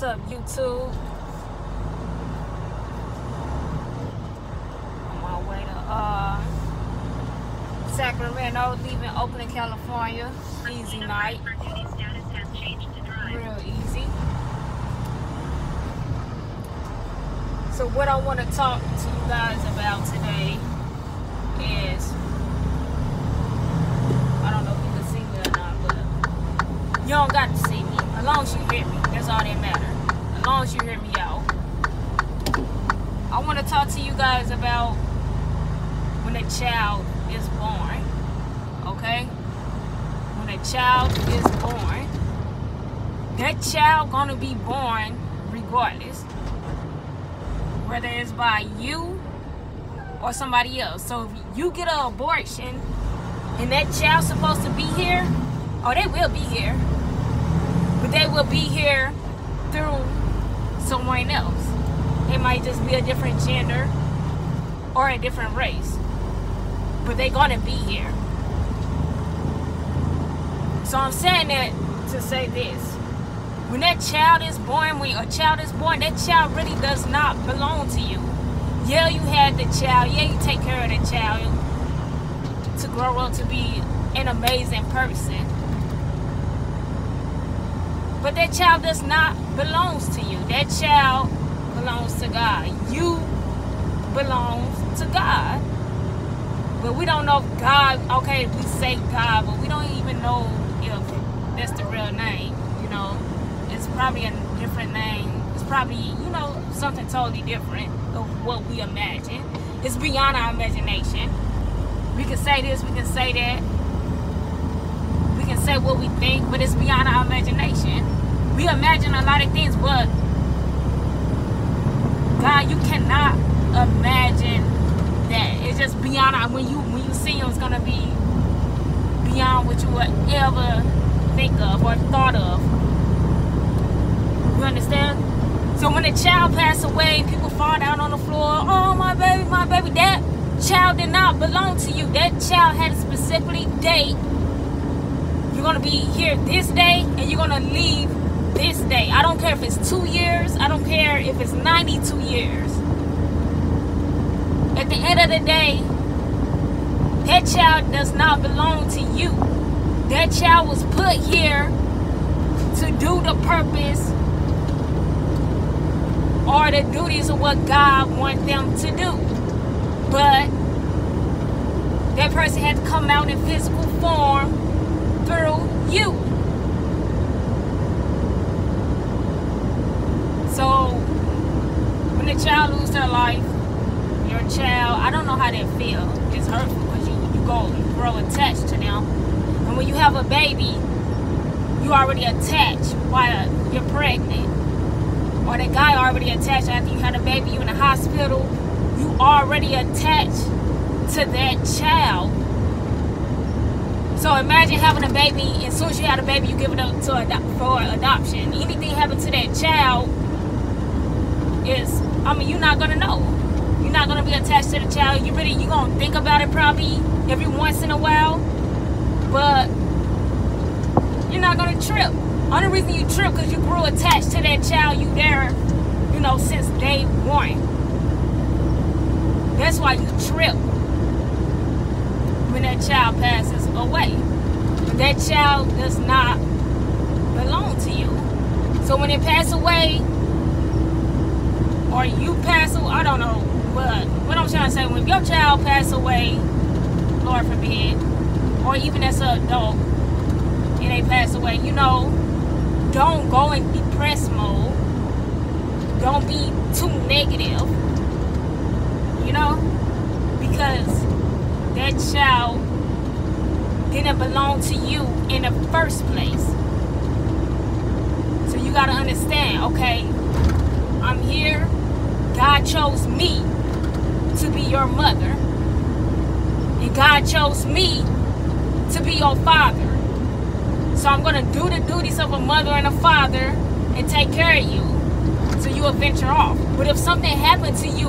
What's up, YouTube? On my way to uh, Sacramento, leaving Oakland, California. Easy night. Real easy. So, what I want to talk to you guys about today is I don't know if you can see me or not, but you don't got to see me. As long as you hear me, all that matters. As long as you hear me out. I want to talk to you guys about when a child is born. Okay? When a child is born, that child gonna be born regardless. Whether it's by you or somebody else. So if you get an abortion and that child's supposed to be here, oh they will be here they will be here through someone else. It might just be a different gender or a different race, but they're gonna be here. So I'm saying that to say this. When that child is born, when a child is born, that child really does not belong to you. Yeah, you had the child. Yeah, you take care of the child to grow up to be an amazing person but that child does not belongs to you. That child belongs to God. You belongs to God. But we don't know God, okay, we say God, but we don't even know if that's the real name. You know, it's probably a different name. It's probably, you know, something totally different of what we imagine. It's beyond our imagination. We can say this, we can say that say what we think, but it's beyond our imagination. We imagine a lot of things, but God, you cannot imagine that. It's just beyond our, when you when you see him, it's gonna be beyond what you would ever think of or thought of. You understand? So when a child passed away, people fall down on the floor. Oh my baby, my baby, that child did not belong to you. That child had a specifically date you're going to be here this day and you're going to leave this day. I don't care if it's two years. I don't care if it's 92 years. At the end of the day, that child does not belong to you. That child was put here to do the purpose or the duties of what God wants them to do. But that person had to come out in physical form you. So when a child loses their life, your child, I don't know how they feel. It's hurtful because you, you go, you grow attached to them. And when you have a baby, you already attached while you're pregnant. Or the guy already attached after you had a baby, you in the hospital, you already attached to that child so imagine having a baby, and as soon as you have a baby, you give it up to ado- for adoption. Anything happen to that child is, I mean, you're not gonna know. You're not gonna be attached to the child. You really, you're gonna think about it probably every once in a while, but you're not gonna trip. Only reason you trip because you grew attached to that child. You there, you know, since day one. That's why you trip when that child passes away. That child does not belong to you. So when it pass away, or you pass away, I don't know, but what I'm trying to say, when your child passes away, Lord forbid, or even as an adult, and they pass away, you know, don't go in depressed mode. Don't be too negative. You know? Because that child didn't belong to you in the first place. So you got to understand, okay, I'm here. God chose me to be your mother. And God chose me to be your father. So I'm going to do the duties of a mother and a father and take care of you. So you will venture off. But if something happened to you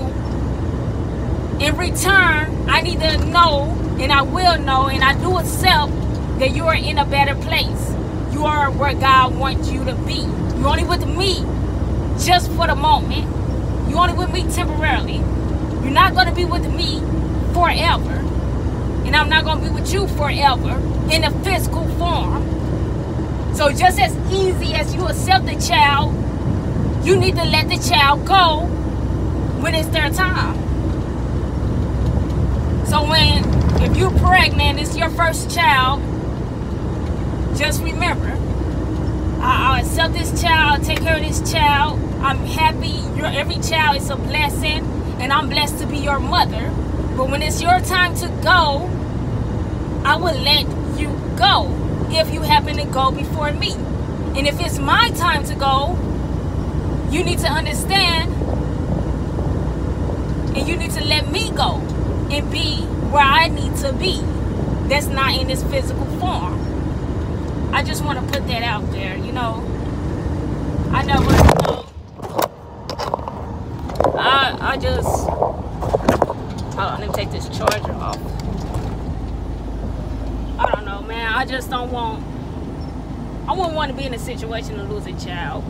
in return, I need to know, and I will know, and I do accept that you are in a better place. You are where God wants you to be. You're only with me just for the moment. You're only with me temporarily. You're not gonna be with me forever. And I'm not gonna be with you forever in a physical form. So just as easy as you accept the child, you need to let the child go when it's their time. So when if you're pregnant, it's your first child, just remember, I, I accept this child, take care of this child. I'm happy. Your every child is a blessing, and I'm blessed to be your mother. But when it's your time to go, I will let you go if you happen to go before me. And if it's my time to go, you need to understand and you need to let me go and be where I need to be. That's not in this physical form. I just want to put that out there, you know. I never, you know, I, I just, hold on, let me take this charger off. I don't know, man. I just don't want, I wouldn't want to be in a situation to lose a child.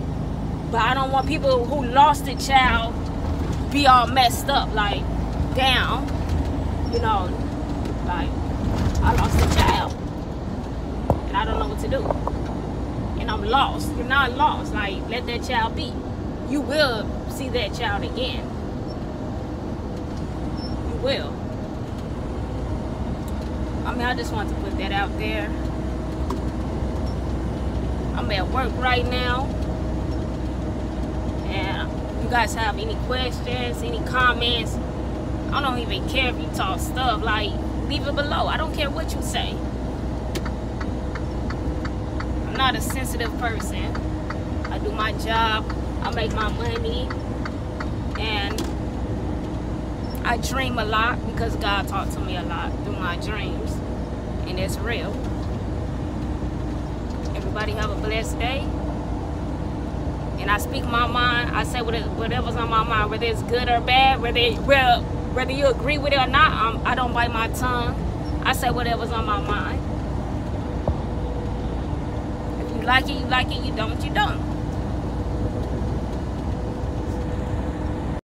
But I don't want people who lost a child be all messed up, like, down, you know, like, I lost a child. And I don't know what to do. And I'm lost. You're not lost. Like, let that child be. You will see that child again. You will. I mean, I just want to put that out there. I'm at work right now. And you guys have any questions, any comments, I don't even care if you talk stuff. Like, leave it below. I don't care what you say. I'm not a sensitive person. I do my job. I make my money. And I dream a lot because God talked to me a lot through my dreams. And it's real. Everybody have a blessed day. And I speak my mind. I say whatever's on my mind, whether it's good or bad, whether, well, whether you agree with it or not, I'm, I do not bite my tongue. I say whatever's on my mind. If you like it, you like it. You don't, you don't.